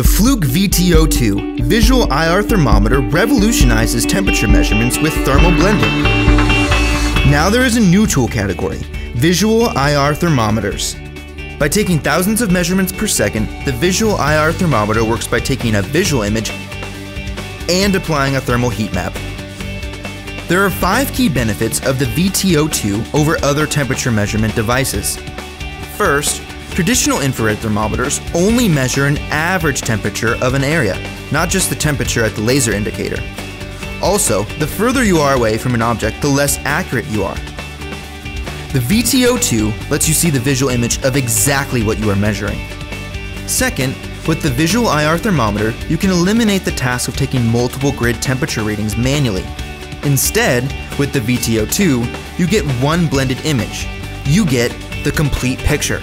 The Fluke VT02 visual IR thermometer revolutionizes temperature measurements with thermal blending. Now there is a new tool category, visual IR thermometers. By taking thousands of measurements per second, the visual IR thermometer works by taking a visual image and applying a thermal heat map. There are five key benefits of the VT02 over other temperature measurement devices. First, traditional infrared thermometers only measure an average temperature of an area, not just the temperature at the laser indicator. Also, the further you are away from an object, the less accurate you are. The VT02 lets you see the visual image of exactly what you are measuring. Second, with the visual IR thermometer, you can eliminate the task of taking multiple grid temperature readings manually Instead, with the VT02, you get one blended image. You get the complete picture.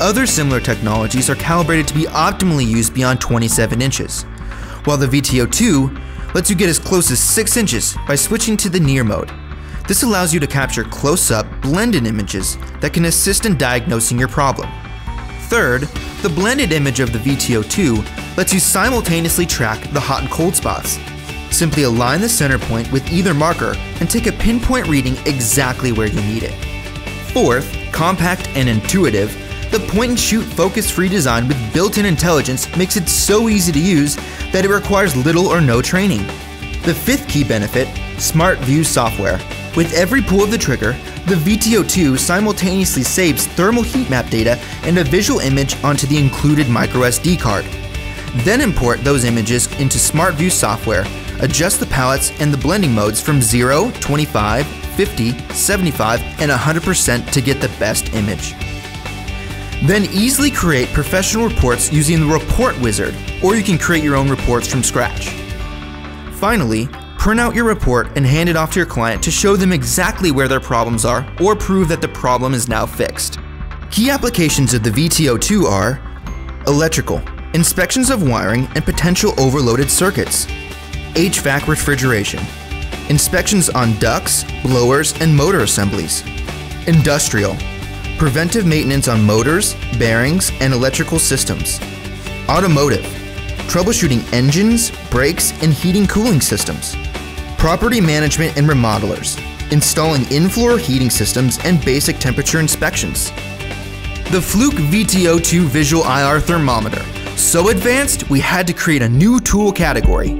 Other similar technologies are calibrated to be optimally used beyond 27 inches, while the VT02 lets you get as close as 6 inches by switching to the near mode. This allows you to capture close-up, blended images that can assist in diagnosing your problem. Third, the blended image of the VT02 lets you simultaneously track the hot and cold spots, Simply align the center point with either marker and take a pinpoint reading exactly where you need it. Fourth, compact and intuitive, the point and shoot focus free design with built in intelligence makes it so easy to use that it requires little or no training. The fifth key benefit Smart View software. With every pull of the trigger, the VT02 simultaneously saves thermal heat map data and a visual image onto the included microSD card. Then import those images into Smart View software Adjust the palettes and the blending modes from 0, 25, 50, 75, and 100% to get the best image. Then easily create professional reports using the Report Wizard, or you can create your own reports from scratch. Finally, print out your report and hand it off to your client to show them exactly where their problems are or prove that the problem is now fixed. Key applications of the VT02 are electrical, inspections of wiring and potential overloaded circuits, HVAC refrigeration, inspections on ducts, blowers, and motor assemblies, industrial, preventive maintenance on motors, bearings, and electrical systems, automotive, troubleshooting engines, brakes, and heating cooling systems, property management and remodelers, installing in-floor heating systems and basic temperature inspections. The Fluke VT02 Visual IR Thermometer. So advanced, we had to create a new tool category,